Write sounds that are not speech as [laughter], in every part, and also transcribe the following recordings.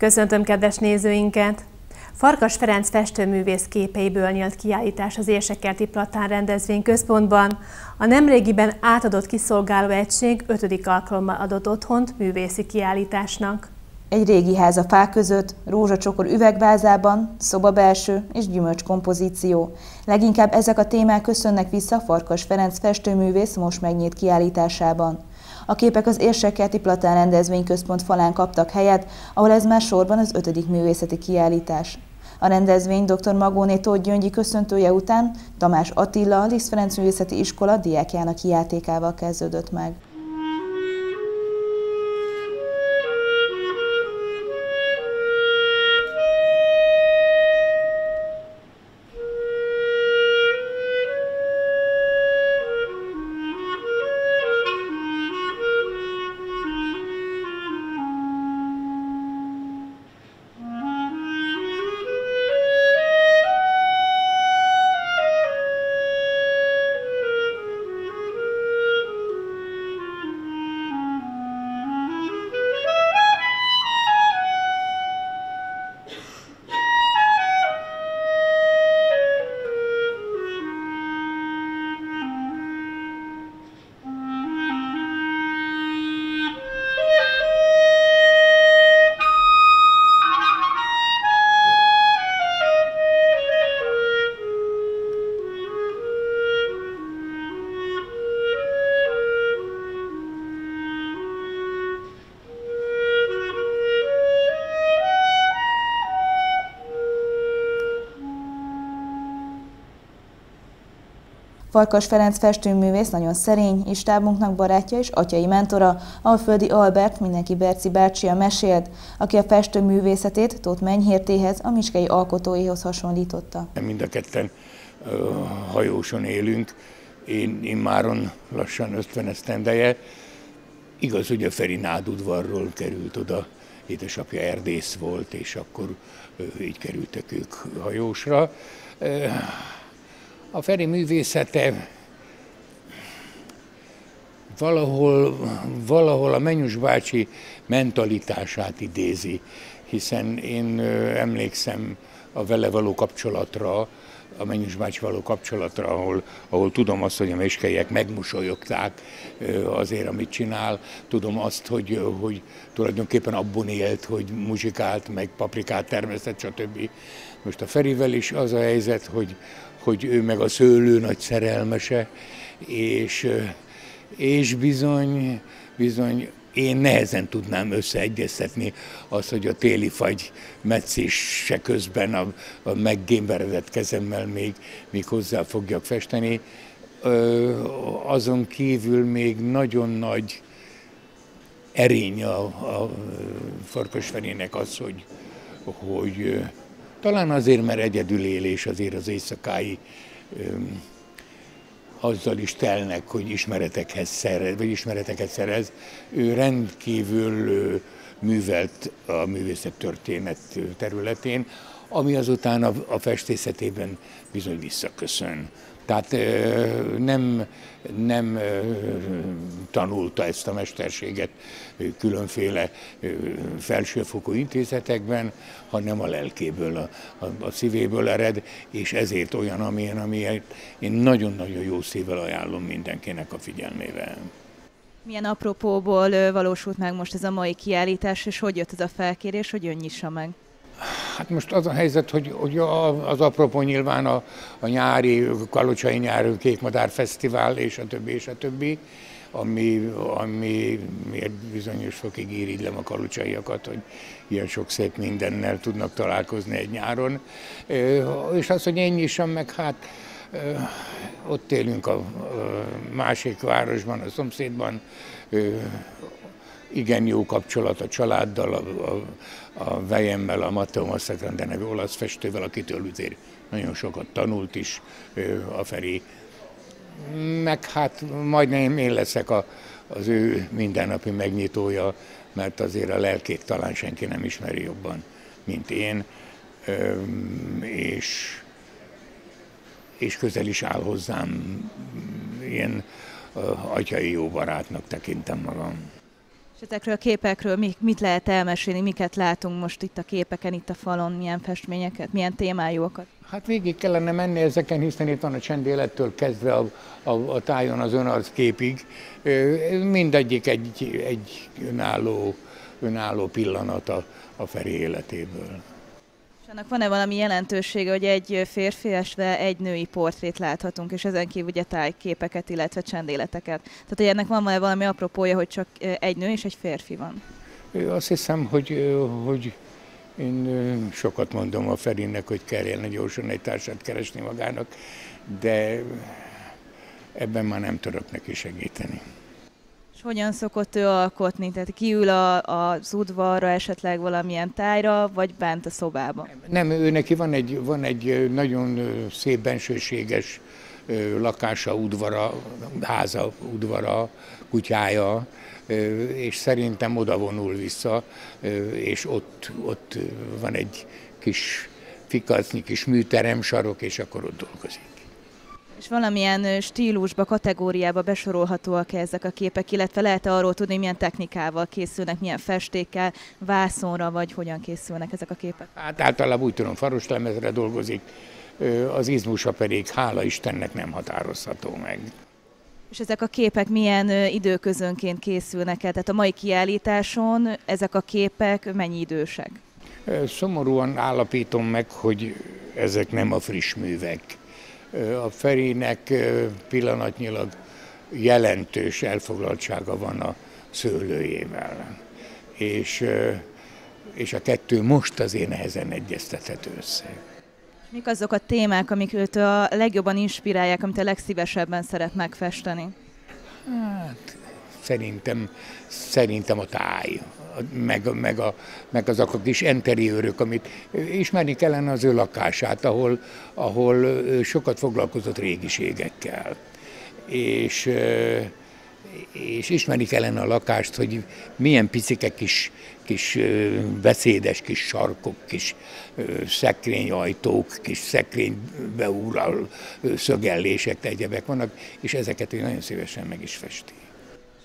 Köszöntöm kedves nézőinket! Farkas Ferenc festőművész képeiből nyílt kiállítás az Érsekerti Platán rendezvény központban. A nemrégiben átadott kiszolgáló egység ötödik alkalommal adott otthont művészi kiállításnak. Egy régi ház a fák között, rózsacsokor üvegvázában, szobabelső és gyümölcs kompozíció. Leginkább ezek a témák köszönnek vissza Farkas Ferenc festőművész most megnyílt kiállításában. A képek az Érsekerti Platán rendezvényközpont falán kaptak helyet, ahol ez már sorban az ötödik művészeti kiállítás. A rendezvény dr. Magóné Tóth Gyöngyi köszöntője után Tamás Attila, a Liszt Ferenc Művészeti Iskola diákjának játékával kezdődött meg. Farkas Ferenc festőművész nagyon szerény, és tábunknak barátja és atyai mentora, Alföldi Albert, mindenki Berci bácsia mesélt, aki a festőművészetét Tóth Menyhértéhez, a Miskei alkotóihoz hasonlította. Mind a ketten hajóson élünk, én, én máron lassan 50 esztendeje. Igaz, hogy a Feri nádudvarról került oda, édesapja erdész volt, és akkor így kerültek ők hajósra. A Feri művészete valahol, valahol a Menyus bácsi mentalitását idézi, hiszen én emlékszem a vele való kapcsolatra, a Menyus bácsi való kapcsolatra, ahol, ahol tudom azt, hogy a meskelyek megmosolyogták azért, amit csinál. Tudom azt, hogy, hogy tulajdonképpen abban élt, hogy muzsikált, meg paprikát termesztett, stb. Most a Ferivel is az a helyzet, hogy, hogy ő meg a szőlő nagy szerelmese, és, és bizony, bizony én nehezen tudnám összeegyeztetni azt, hogy a téli fagy meccése közben a, a meggémberedett kezemmel még, még hozzá fogjak festeni. Ö, azon kívül még nagyon nagy erény a, a Farkasferének az, hogy, hogy talán azért, mert egyedül élés azért az éjszakái öm, azzal is telnek, hogy ismeretekhez szerez, vagy ismereteket szerez. Ő rendkívül ö, művelt a művészet történet területén, ami azután a, a festészetében bizony visszaköszön. Tehát nem, nem tanulta ezt a mesterséget különféle felsőfokú intézetekben, hanem a lelkéből, a, a, a szívéből ered, és ezért olyan, amilyen, amilyen én nagyon-nagyon jó szívvel ajánlom mindenkinek a figyelmével. Milyen apropóból valósult meg most ez a mai kiállítás, és hogy jött ez a felkérés, hogy ön nyissa meg? Hát most az a helyzet, hogy, hogy az apropó nyilván a, a nyári, Kalocsai nyári Kékmadár Fesztivál, és a többi, és a többi, ami, ami miért bizonyos fokig irigylem a kalocsaiakat, hogy ilyen sok szép mindennel tudnak találkozni egy nyáron. És az, hogy én nyissam meg, hát ott élünk a másik városban, a szomszédban, igen jó kapcsolat a családdal, a, a, a vejemmel, a Matteo Massagrande nevű olasz festővel, akitől azért nagyon sokat tanult is a Feri. Meg hát majdnem én leszek a, az ő mindennapi megnyitója, mert azért a lelkét talán senki nem ismeri jobban, mint én, és, és közel is áll hozzám, ilyen atyai jó barátnak tekintem magam. És ezekről a képekről mit lehet elmesélni, miket látunk most itt a képeken, itt a falon, milyen festményeket, milyen témájúakat? Hát végig kellene menni ezeken, hiszen itt van a csendélettől kezdve a, a, a tájon az önarc képig. Mindegyik egy, egy önálló, önálló pillanat a, a Feri életéből. Annak van-e valami jelentősége, hogy egy férfi esve egy női portrét láthatunk, és ezen kívül ugye tájképeket, illetve csendéleteket. Tehát, hogy ennek van-e valami apropója, hogy csak egy nő és egy férfi van? Azt hiszem, hogy, hogy én sokat mondom a Ferinnek, hogy kellene gyorsan egy társat keresni magának, de ebben már nem tudok neki segíteni. És hogyan szokott ő alkotni? Tehát kiül a, az udvarra, esetleg valamilyen tájra, vagy bent a szobában? Nem, ő neki van egy, van egy nagyon szép bensőséges lakása, udvara, háza, udvara, kutyája, és szerintem oda vonul vissza, és ott, ott van egy kis fikacnyi kis műterem, sarok, és akkor ott dolgozik. És valamilyen stílusba, kategóriába besorolhatóak -e ezek a képek, illetve lehet -e arról tudni, milyen technikával készülnek, milyen festékkel, vászonra, vagy hogyan készülnek ezek a képek? Hát általában úgy tudom, faros lemezre dolgozik, az izmusa pedig hála Istennek nem határozható meg. És ezek a képek milyen időközönként készülnek el? Tehát a mai kiállításon ezek a képek mennyi idősek? Szomorúan állapítom meg, hogy ezek nem a friss művek. A Ferinek pillanatnyilag jelentős elfoglaltsága van a szőlőjével. És, és a kettő most azért nehezen egyeztethető össze. Mik azok a témák, amik őt a legjobban inspirálják, amit a legszívesebben szeret megfesteni? Hát, szerintem, szerintem a táj, meg, meg, a, meg azok a kis enteriőrök, amit ismerni kellene az ő lakását, ahol, ahol sokat foglalkozott régiségekkel. És és ismerni kellene a lakást, hogy milyen picike kis, kis beszédes kis sarkok, kis szekrényajtók, kis szekrénybeúral szögellések, egyebek vannak, és ezeket ő nagyon szívesen meg is festi.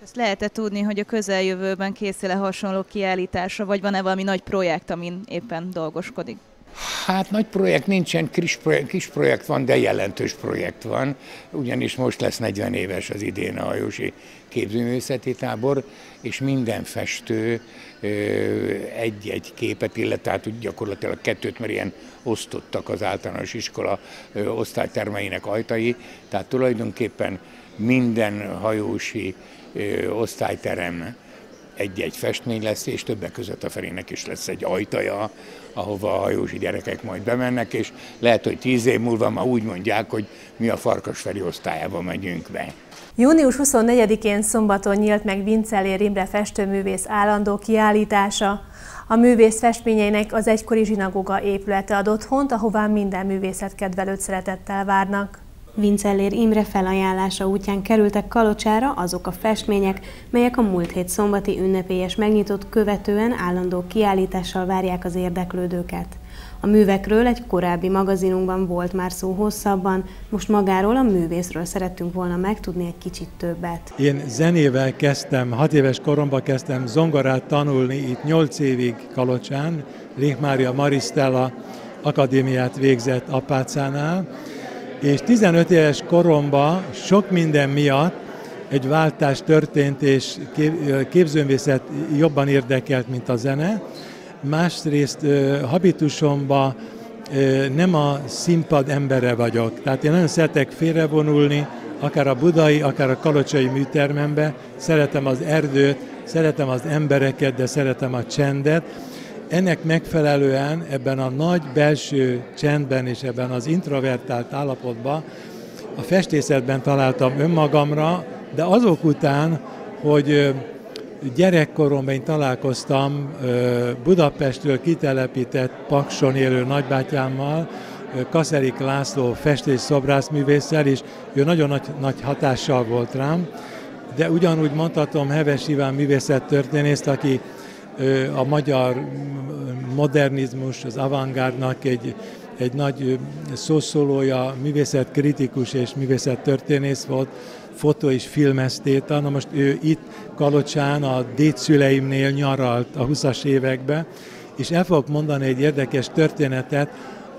Ezt lehet-e tudni, hogy a közeljövőben készül-e hasonló kiállításra, vagy van-e valami nagy projekt, amin éppen dolgoskodik? Hát nagy projekt nincsen, kis projekt, kis projekt van, de jelentős projekt van, ugyanis most lesz 40 éves az idén a hajósi képzőművészeti tábor, és minden festő egy-egy képet, illetve tehát gyakorlatilag kettőt, mert ilyen osztottak az általános iskola osztálytermeinek ajtai, tehát tulajdonképpen minden hajósi osztályterem egy-egy festmény lesz, és többek között a Ferének is lesz egy ajtaja, ahova a hajósi gyerekek majd bemennek, és lehet, hogy tíz év múlva már úgy mondják, hogy mi a Farkasferi osztályába megyünk be. Június 24-én szombaton nyílt meg Vincellér Imre festőművész állandó kiállítása. A művész festményeinek az egykori zsinagoga épülete ad otthont, ahová minden művészetkedvelőt szeretettel várnak. Vincellér Imre felajánlása útján kerültek Kalocsára azok a festmények, melyek a múlt hét szombati ünnepélyes megnyitott követően állandó kiállítással várják az érdeklődőket. A művekről egy korábbi magazinunkban volt már szó hosszabban, most magáról a művészről szerettünk volna megtudni egy kicsit többet. Én zenével kezdtem, hat éves koromban kezdtem zongorát tanulni itt nyolc évig Kalocsán, Lék Mária Maristella akadémiát végzett Apácánál, és 15 éves koromban sok minden miatt egy váltás történt, és képzőművészet jobban érdekelt, mint a zene. Másrészt habitusomban nem a színpad embere vagyok. Tehát én nagyon szeretek félrevonulni, akár a budai, akár a kalocsai műtermembe. Szeretem az erdőt, szeretem az embereket, de szeretem a csendet ennek megfelelően ebben a nagy belső csendben és ebben az introvertált állapotban a festészetben találtam önmagamra, de azok után, hogy gyerekkoromban én találkoztam Budapestről kitelepített Pakson élő nagybátyámmal, Kaszerik László festés szobrászművésszel, és ő nagyon nagy, nagy hatással volt rám, de ugyanúgy mondhatom Heves Iván művészettörténészt, aki a magyar modernizmus, az avantgárdnak egy egy nagy szószólója, művészetkritikus és művészettörténész volt, fotó- és filmesztéta. Na most ő itt Kalocsán a dédszüleimnél nyaralt a 20-as években, és el fogok mondani egy érdekes történetet,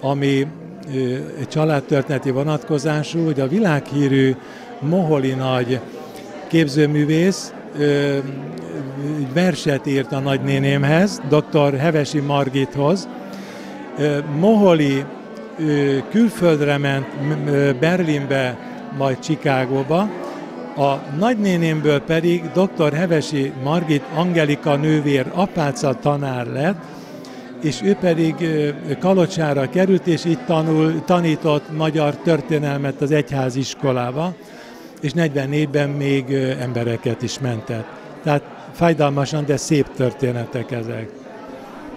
ami egy családtörténeti vonatkozású, hogy a világhírű Moholi nagy képzőművész verset írt a nagynénémhez, dr. Hevesi Margithoz. Moholi külföldre ment Berlinbe, majd Csikágóba, a nagynénémből pedig dr. Hevesi Margit Angelika nővér apáca tanár lett, és ő pedig Kalocsára került, és itt tanul, tanított magyar történelmet az egyháziskolába, és 44-ben még embereket is mentett. Tehát fájdalmasan, de szép történetek ezek.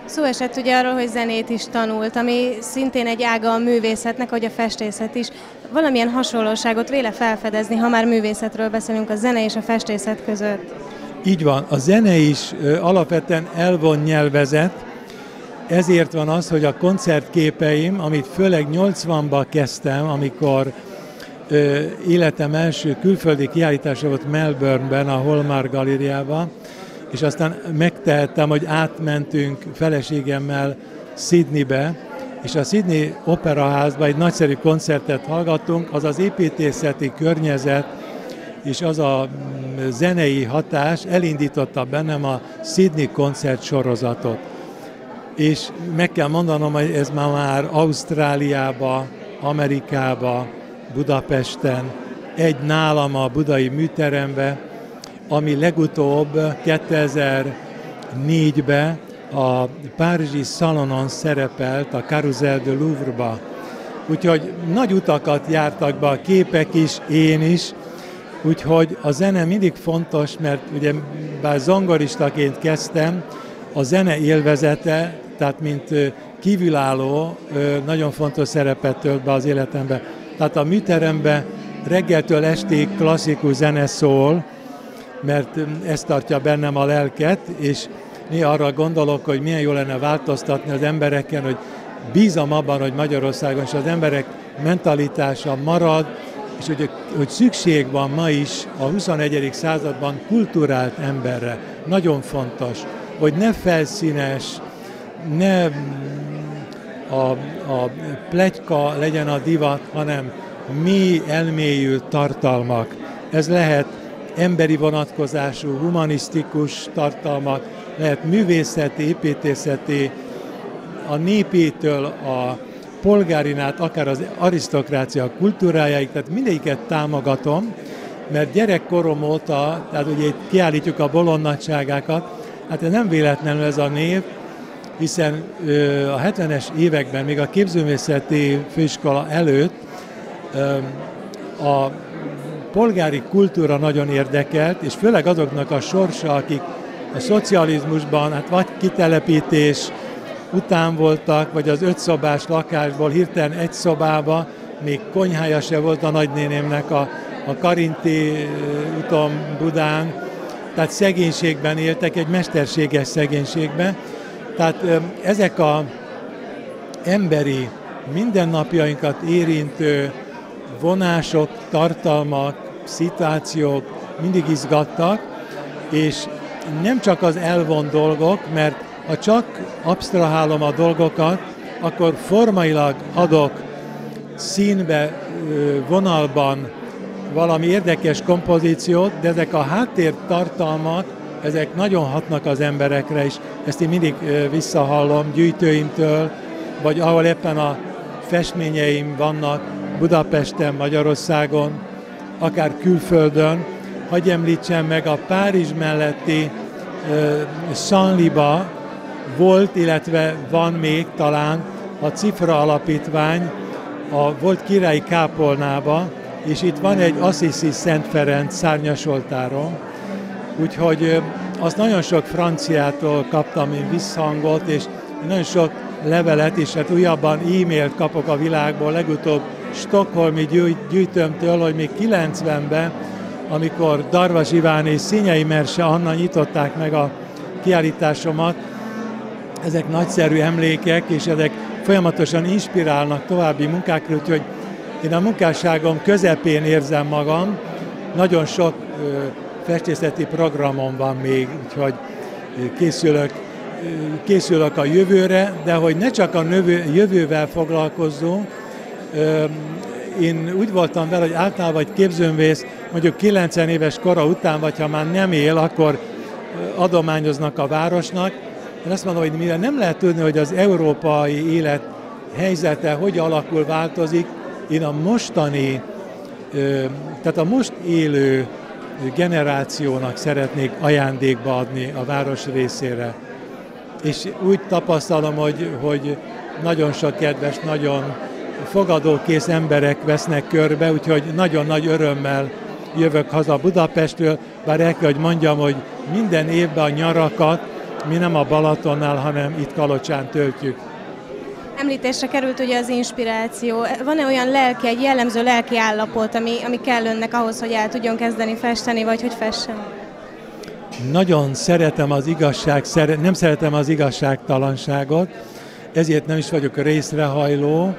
Szó esett ugye arról, hogy zenét is tanult, ami szintén egy ága a művészetnek, hogy a festészet is. Valamilyen hasonlóságot véle felfedezni, ha már művészetről beszélünk, a zene és a festészet között? Így van, a zene is alapvetően elvon nyelvezet, ezért van az, hogy a koncertképeim, amit főleg 80-ban kezdtem, amikor életem első külföldi kiállítása volt Melbourneben, a Holmar galériában, és aztán megtehettem, hogy átmentünk feleségemmel Sydneybe, és a Sydney Operaházban egy nagyszerű koncertet hallgattunk, az az építészeti környezet és az a mm, zenei hatás elindította bennem a Sydney koncert sorozatot. És meg kell mondanom, hogy ez már már Ausztráliába, Amerikába, Budapesten, egy nálam a budai műterembe, ami legutóbb 2004-ben a Párizsi Szalonon szerepelt a Carousel de Louvre-ba. Úgyhogy nagy utakat jártak be a képek is, én is, úgyhogy a zene mindig fontos, mert ugye bár zongoristaként kezdtem, a zene élvezete, tehát mint kívülálló, nagyon fontos szerepet tölt be az életembe. Tehát a műteremben reggeltől estig klasszikus zene szól, mert ez tartja bennem a lelket, és néha arra gondolok, hogy milyen jó lenne változtatni az embereken, hogy bízom abban, hogy Magyarországon is az emberek mentalitása marad, és hogy, hogy szükség van ma is a 21. században kulturált emberre. Nagyon fontos, hogy ne felszínes, ne a, a plegyka legyen a divat, hanem mi elmélyült tartalmak. Ez lehet emberi vonatkozású, humanisztikus tartalmak, lehet művészeti, építészeti, a népétől a polgárinát, akár az arisztokrácia kultúrájáig, tehát mindegyiket támogatom, mert gyerekkorom óta, tehát ugye itt kiállítjuk a bolonnadságákat, hát nem véletlenül ez a név, hiszen a 70-es években, még a képzőművészeti főiskola előtt a polgári kultúra nagyon érdekelt, és főleg azoknak a sorsa, akik a szocializmusban, hát vagy kitelepítés után voltak, vagy az ötszobás lakásból hirtelen egy szobába, még konyhája se volt a nagynénémnek a, a Karinti úton Budán, tehát szegénységben éltek, egy mesterséges szegénységben. Tehát ezek a emberi, mindennapjainkat érintő vonások, tartalmak, szituációk mindig izgattak, és nem csak az elvon dolgok, mert ha csak absztrahálom a dolgokat, akkor formailag adok színbe, vonalban valami érdekes kompozíciót, de ezek a háttér tartalmak, ezek nagyon hatnak az emberekre, és ezt én mindig visszahallom gyűjtőimtől, vagy ahol éppen a festményeim vannak Budapesten, Magyarországon, akár külföldön. Hagy említsem meg a Párizs melletti Sanliba volt, illetve van még talán a Cifra Alapítvány, a volt királyi kápolnába, és itt van egy Assisi Szent Ferenc szárnyasoltárom, úgyhogy azt nagyon sok franciától kaptam én visszhangot, és nagyon sok levelet, és hát újabban e-mailt kapok a világból, legutóbb Stockholmi gyűjtőmtől, hogy még 90-ben, amikor Darvas Iván és Színyei Merse Anna nyitották meg a kiállításomat, ezek nagyszerű emlékek, és ezek folyamatosan inspirálnak további munkákra, úgyhogy én a munkásságom közepén érzem magam, nagyon sok festészeti programom van még, úgyhogy készülök, készülök a jövőre, de hogy ne csak a jövővel foglalkozzunk, én úgy voltam vele, hogy általában egy képzőmvész mondjuk 90 éves kora után, vagy ha már nem él, akkor adományoznak a városnak. Én azt mondom, hogy mire nem lehet tudni, hogy az európai élet helyzete hogy alakul, változik, én a mostani, tehát a most élő generációnak szeretnék ajándékba adni a város részére. És úgy tapasztalom, hogy, hogy nagyon sok kedves, nagyon fogadókész emberek vesznek körbe, úgyhogy nagyon nagy örömmel jövök haza Budapestről, bár el kell, hogy mondjam, hogy minden évben a nyarakat mi nem a Balatonnál, hanem itt Kalocsán töltjük. Említésre került ugye az inspiráció. Van-e olyan lelki, egy jellemző lelki állapot, ami, ami kell önnek ahhoz, hogy el tudjon kezdeni festeni, vagy hogy fessen? Nagyon szeretem az igazság, nem szeretem az igazságtalanságot, ezért nem is vagyok részrehajló.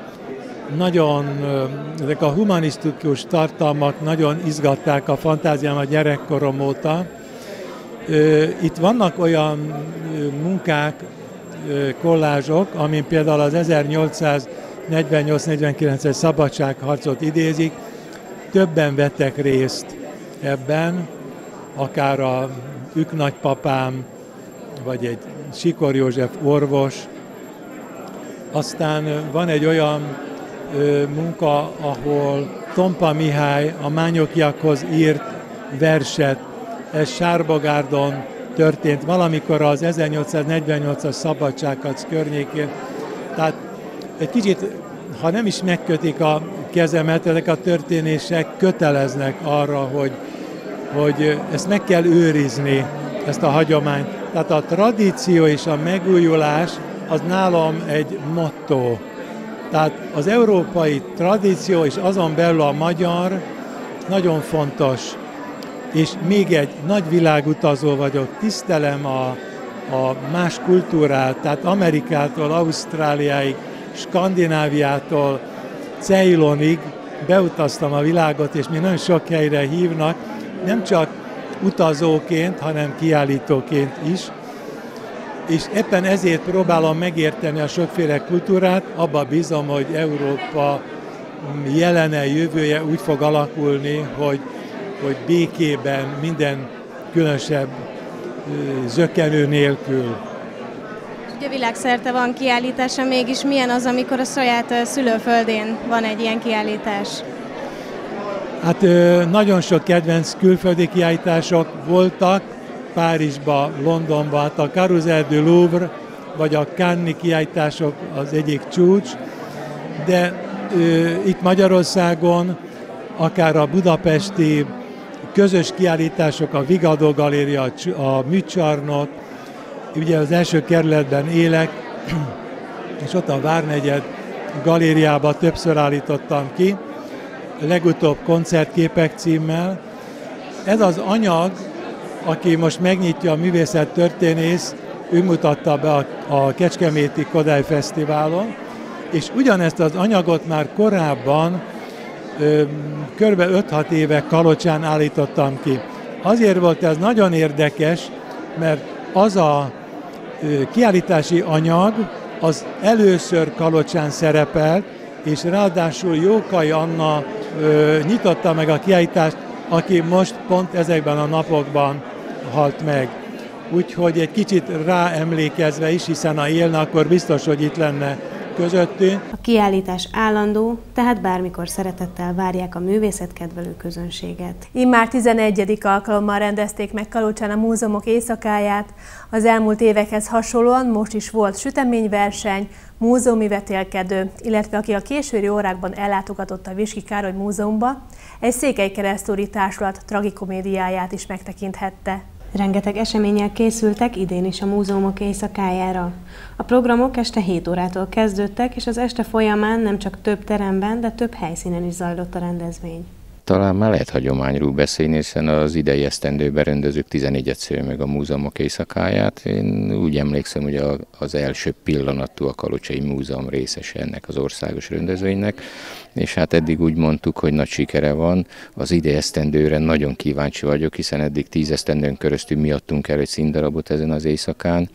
Nagyon, ezek a humanisztikus tartalmak nagyon izgatták a fantáziámat gyerekkorom óta. Itt vannak olyan munkák, kollázsok, amin például az 1848-49-es szabadságharcot idézik, többen vettek részt ebben, akár a ők nagypapám, vagy egy Sikor József orvos. Aztán van egy olyan munka, ahol Tompa Mihály a mányokiakhoz írt verset, ez Sárbogárdon történt valamikor az 1848-as szabadságharc környékén. Tehát egy kicsit, ha nem is megkötik a kezemet, ezek a történések köteleznek arra, hogy, hogy ezt meg kell őrizni, ezt a hagyományt. Tehát a tradíció és a megújulás az nálam egy motto. Tehát az európai tradíció és azon belül a magyar nagyon fontos és még egy nagy világutazó vagyok, tisztelem a, a más kultúrát, tehát Amerikától, Ausztráliáig, Skandináviától, Ceylonig beutaztam a világot, és még nagyon sok helyre hívnak, nem csak utazóként, hanem kiállítóként is. És éppen ezért próbálom megérteni a sokféle kultúrát, abba bízom, hogy Európa jelene, jövője úgy fog alakulni, hogy hogy békében, minden különösebb zökkenő nélkül. Ugye világszerte van kiállítása, mégis milyen az, amikor a saját szülőföldén van egy ilyen kiállítás? Hát nagyon sok kedvenc külföldi kiállítások voltak, Párizsba, Londonba, hát a Carousel du Louvre, vagy a Cannes kiállítások az egyik csúcs, de itt Magyarországon, akár a budapesti közös kiállítások, a Vigadó Galéria, a Műcsarnok, ugye az első kerületben élek, [clears throat] és ott a Várnegyed galériába többször állítottam ki, legutóbb koncertképek címmel. Ez az anyag, aki most megnyitja a művészet történész, ő mutatta be a, Kecskeméti Kodály Fesztiválon, és ugyanezt az anyagot már korábban kb. 5-6 éve Kalocsán állítottam ki. Azért volt ez nagyon érdekes, mert az a kiállítási anyag, az először Kalocsán szerepelt, és ráadásul Jókai Anna nyitotta meg a kiállítást, aki most pont ezekben a napokban halt meg. Úgyhogy egy kicsit ráemlékezve is, hiszen ha élne, akkor biztos, hogy itt lenne közöttünk. A kiállítás állandó, tehát bármikor szeretettel várják a művészetkedvelő közönséget. Immár 11. alkalommal rendezték meg Kalocsán a múzeumok éjszakáját. Az elmúlt évekhez hasonlóan most is volt süteményverseny, múzeumi vetélkedő, illetve aki a későri órákban ellátogatott a Viski Károly Múzeumba, egy székely keresztúri társulat tragikomédiáját is megtekinthette. Rengeteg eseményel készültek idén is a múzeumok éjszakájára. A programok este 7 órától kezdődtek, és az este folyamán nem csak több teremben, de több helyszínen is zajlott a rendezvény. talán már lehet hagyományról beszélni, hiszen az idei esztendőben rendezők 14 meg a múzeumok éjszakáját. Én úgy emlékszem, hogy az első pillanattól a Kalocsai Múzeum részese ennek az országos rendezvénynek, és hát eddig úgy mondtuk, hogy nagy sikere van. Az idei esztendőre nagyon kíváncsi vagyok, hiszen eddig tíz esztendőn köröztül mi el egy színdarabot ezen az éjszakán.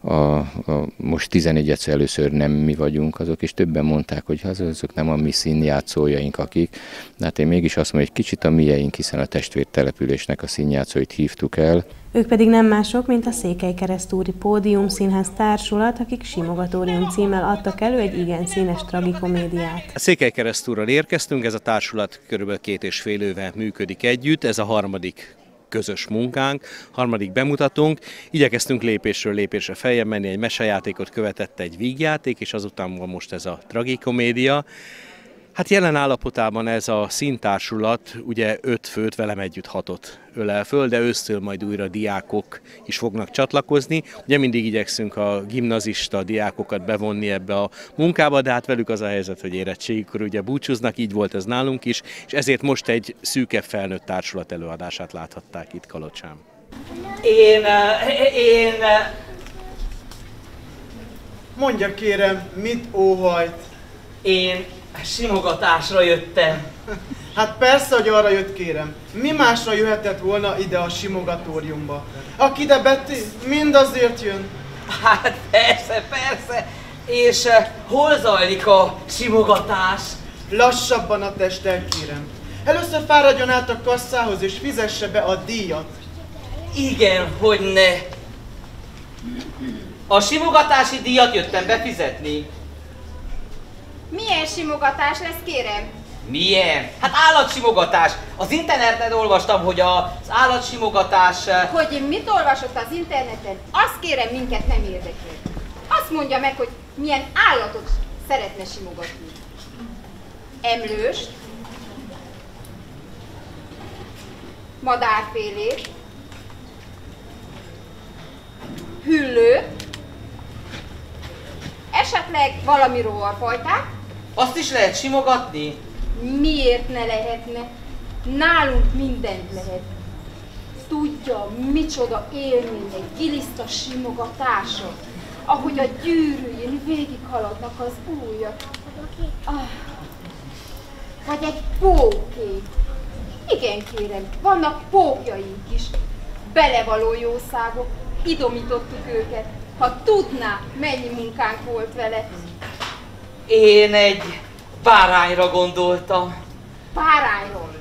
A, a, most 11 egyszer először nem mi vagyunk azok, és többen mondták, hogy az, azok nem a mi színjátszójaink, akik. De hát én mégis azt mondom, hogy kicsit a mieink, hiszen a testvértelepülésnek a színjátszóit hívtuk el. Ők pedig nem mások, mint a Székely Keresztúri Pódium Színház Társulat, akik Simogatórium címmel adtak elő egy igen színes tragikomédiát. A Székely Keresztúrral érkeztünk, ez a társulat körülbelül két és fél éve működik együtt, ez a harmadik közös munkánk, harmadik bemutatunk. Igyekeztünk lépésről lépésre feljebb menni, egy mesejátékot követett egy vígjáték, és azután van most ez a tragikomédia. Hát jelen állapotában ez a színtársulat ugye öt főt velem együtt hatot ölel föl, de ősztől majd újra diákok is fognak csatlakozni. Ugye mindig igyekszünk a gimnazista diákokat bevonni ebbe a munkába, de hát velük az a helyzet, hogy érettségikor ugye búcsúznak, így volt ez nálunk is, és ezért most egy szűkebb felnőtt társulat előadását láthatták itt Kalocsán. Én, eh, én... Eh, Mondja kérem, mit óhajt? Én simogatásra jöttem. Hát persze, hogy arra jött kérem. Mi másra jöhetett volna ide a simogatóriumba? Aki ide Betty, mind azért jön. Hát persze, persze. És uh, hol zajlik a simogatás? Lassabban a testel kérem. Először fáradjon át a kasszához és fizesse be a díjat. Igen, hogy ne. A simogatási díjat jöttem befizetni. Milyen simogatás lesz, kérem? Milyen? Hát állatsimogatás. Az interneten olvastam, hogy az állatsimogatás... Eh, hogy mit olvasott az interneten, azt kérem minket nem érdekel. Azt mondja meg, hogy milyen állatot szeretne simogatni. Emlőst, madárfélét, hüllőt, esetleg valami rovarfajtát, azt is lehet simogatni? Miért ne lehetne? Nálunk mindent lehet. Tudja, micsoda élmény egy giliszta simogatása, ahogy a gyűrűjén végighaladnak az ujjak. Ah, vagy egy póké. Igen, kérem, vannak pókjaink is. Belevaló jószágok, idomítottuk őket. Ha tudná, mennyi munkánk volt vele. Én egy bárányra gondoltam. Bárányról?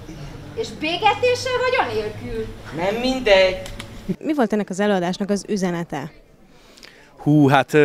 És bégetéssel vagy anélkül? Nem mindegy. Mi volt ennek az előadásnak az üzenete? Hú, hát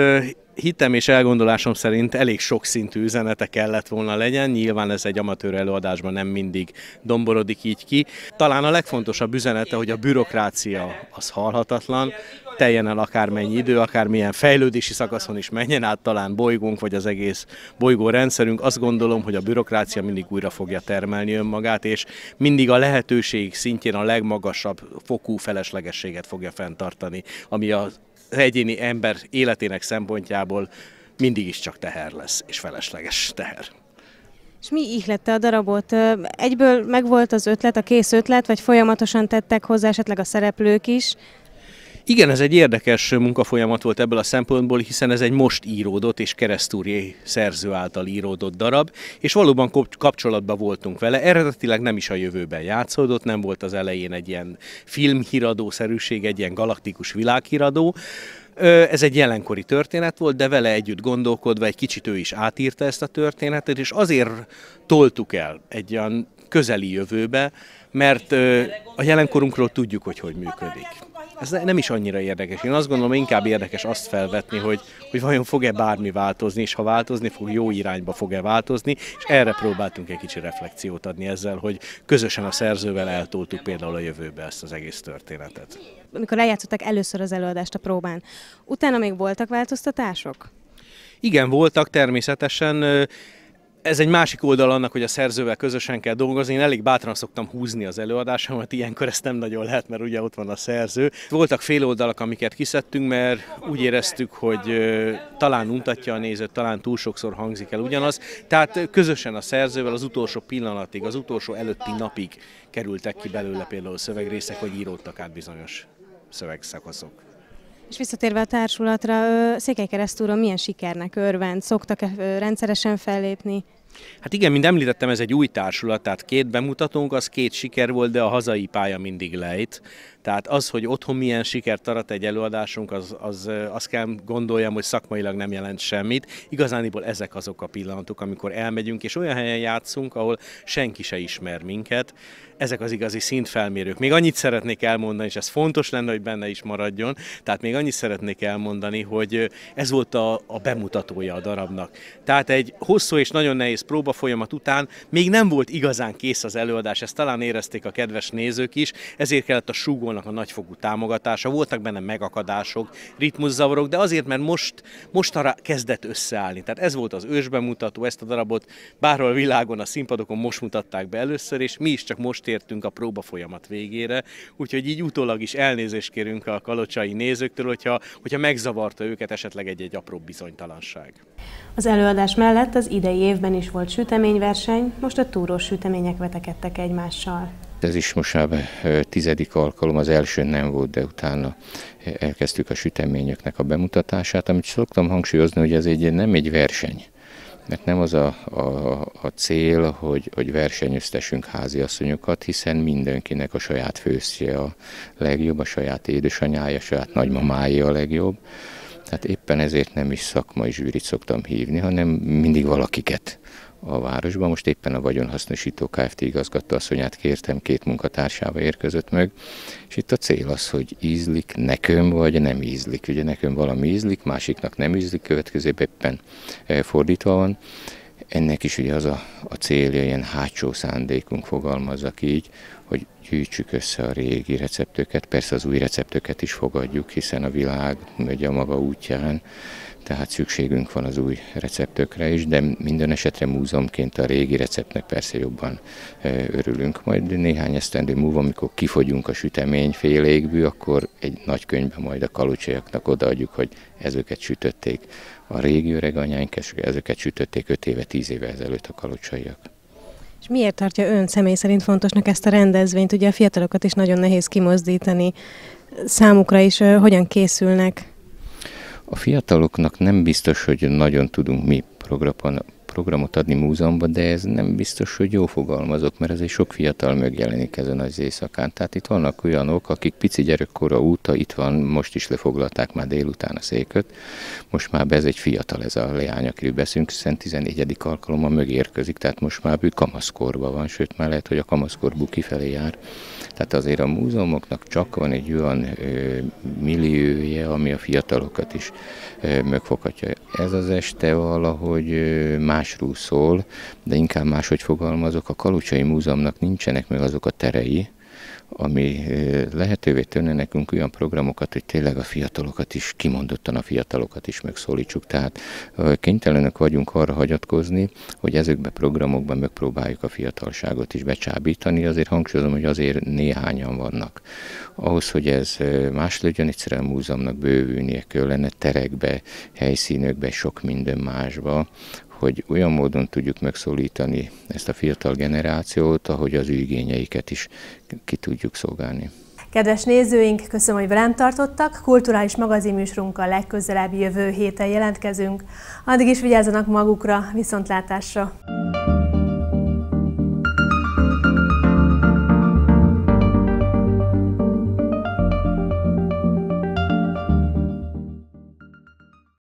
hitem és elgondolásom szerint elég sokszintű üzenete kellett volna legyen. Nyilván ez egy amatőr előadásban nem mindig domborodik így ki. Talán a legfontosabb üzenete, hogy a bürokrácia az halhatatlan, teljen el akármennyi idő, akármilyen fejlődési szakaszon is menjen át, talán bolygónk vagy az egész bolygó rendszerünk. Azt gondolom, hogy a bürokrácia mindig újra fogja termelni önmagát, és mindig a lehetőség szintjén a legmagasabb fokú feleslegességet fogja fenntartani, ami az egyéni ember életének szempontjából mindig is csak teher lesz, és felesleges teher. És mi ihlette a darabot? Egyből megvolt az ötlet, a kész ötlet, vagy folyamatosan tettek hozzá esetleg a szereplők is? Igen, ez egy érdekes munkafolyamat volt ebből a szempontból, hiszen ez egy most íródott és keresztúri szerző által íródott darab, és valóban kapcsolatban voltunk vele. Eredetileg nem is a jövőben játszódott, nem volt az elején egy ilyen filmhíradó-szerűség, egy ilyen galaktikus világhíradó, ez egy jelenkori történet volt, de vele együtt gondolkodva egy kicsit ő is átírta ezt a történetet, és azért toltuk el egy olyan közeli jövőbe, mert a jelenkorunkról tudjuk, hogy hogy működik ez nem is annyira érdekes. Én azt gondolom, inkább érdekes azt felvetni, hogy, hogy vajon fog-e bármi változni, és ha változni fog, jó irányba fog-e változni, és erre próbáltunk egy kicsi reflexiót adni ezzel, hogy közösen a szerzővel eltoltuk például a jövőbe ezt az egész történetet. Amikor eljátszották először az előadást a próbán, utána még voltak változtatások? Igen, voltak természetesen ez egy másik oldal annak, hogy a szerzővel közösen kell dolgozni. Én elég bátran szoktam húzni az előadásomat, ilyenkor ezt nem nagyon lehet, mert ugye ott van a szerző. Voltak féloldalak, amiket kiszedtünk, mert úgy éreztük, hogy talán untatja a nézőt, talán túl sokszor hangzik el ugyanaz. Tehát közösen a szerzővel az utolsó pillanatig, az utolsó előtti napig kerültek ki belőle például szövegrészek, vagy íródtak át bizonyos szövegszakaszok. És visszatérve a társulatra, Székely Keresztúron milyen sikernek örvend? Szoktak-e rendszeresen fellépni? Hát igen, mint említettem, ez egy új társulat, tehát két bemutatónk, az két siker volt, de a hazai pálya mindig lejt. Tehát az, hogy otthon milyen sikert arat egy előadásunk, az, az, azt kell gondoljam, hogy szakmailag nem jelent semmit. Igazániból ezek azok a pillanatok, amikor elmegyünk, és olyan helyen játszunk, ahol senki se ismer minket. Ezek az igazi szintfelmérők. Még annyit szeretnék elmondani, és ez fontos lenne, hogy benne is maradjon, tehát még annyit szeretnék elmondani, hogy ez volt a, a bemutatója a darabnak. Tehát egy hosszú és nagyon nehéz próba folyamat után még nem volt igazán kész az előadás, ezt talán érezték a kedves nézők is, ezért kellett a súgón a nagyfokú támogatása, voltak benne megakadások, ritmuszavarok, de azért, mert most, most arra kezdett összeállni. Tehát ez volt az ősbemutató, ezt a darabot bárhol a világon, a színpadokon most mutatták be először, és mi is csak most értünk a próba folyamat végére, úgyhogy így utólag is elnézést kérünk a kalocsai nézőktől, hogyha, hogyha megzavarta őket esetleg egy-egy apró bizonytalanság. Az előadás mellett az idei évben is volt süteményverseny, most a túrós sütemények vetekedtek egymással. Ez is most már tizedik alkalom, az első nem volt, de utána elkezdtük a süteményeknek a bemutatását, amit szoktam hangsúlyozni, hogy ez egy, nem egy verseny. Mert nem az a, a, a cél, hogy, hogy versenyeztessünk háziasszonyokat, hiszen mindenkinek a saját főztje a legjobb, a saját édesanyája, a saját nagymamája a legjobb. Tehát éppen ezért nem is szakmai zsűrit szoktam hívni, hanem mindig valakiket a városban. Most éppen a vagyonhasznosító Kft. igazgató asszonyát kértem, két munkatársával érkezett meg, és itt a cél az, hogy ízlik nekem, vagy nem ízlik. Ugye nekem valami ízlik, másiknak nem ízlik, következőben éppen fordítva van. Ennek is ugye az a, a célja, ilyen hátsó szándékunk fogalmazzak így, hogy gyűjtsük össze a régi receptőket, persze az új receptőket is fogadjuk, hiszen a világ megy a maga útján, tehát szükségünk van az új receptökre is, de minden esetre múzeumként a régi receptnek persze jobban örülünk. Majd néhány esztendő múlva, amikor kifogyunk a sütemény fél akkor egy nagy könyvben majd a kalucsiaknak odaadjuk, hogy ezeket sütötték a régi öreg anyáink, és ezeket sütötték 5 éve, 10 éve ezelőtt a kalucsaiak. És miért tartja ön személy szerint fontosnak ezt a rendezvényt? Ugye a fiatalokat is nagyon nehéz kimozdítani. Számukra is hogyan készülnek? A fiataloknak nem biztos, hogy nagyon tudunk mi programot adni múzeumban, de ez nem biztos, hogy jó fogalmazok, mert egy sok fiatal megjelenik ezen az éjszakán. Tehát itt vannak olyanok, akik pici gyerekkora óta itt van, most is lefoglalták már délután a széköt, most már be ez egy fiatal, ez a leány, akiről beszélünk, hiszen 14. alkalommal megérkezik, tehát most már ő kamaszkorban van, sőt már lehet, hogy a kamaszkorból kifelé jár. Tehát azért a múzeumoknak csak van egy olyan ö, milliója, ami a fiatalokat is megfoghatja. Ez az este valahogy ö, másról szól, de inkább máshogy fogalmazok. A Kalucsai Múzeumnak nincsenek meg azok a terei, ami lehetővé tenne nekünk olyan programokat, hogy tényleg a fiatalokat is, kimondottan a fiatalokat is megszólítsuk. Tehát kénytelenek vagyunk arra hagyatkozni, hogy ezekbe programokban megpróbáljuk a fiatalságot is becsábítani. Azért hangsúlyozom, hogy azért néhányan vannak. Ahhoz, hogy ez más legyen, egyszerűen a múzeumnak bővülnie kellene terekbe, helyszínökbe, sok minden másba, hogy olyan módon tudjuk megszólítani ezt a fiatal generációt, ahogy az ő igényeiket is ki tudjuk szolgálni. Kedves nézőink, köszönöm, hogy velem tartottak. Kulturális magazinműsorunkkal legközelebb jövő héten jelentkezünk. Addig is vigyázzanak magukra, viszontlátásra!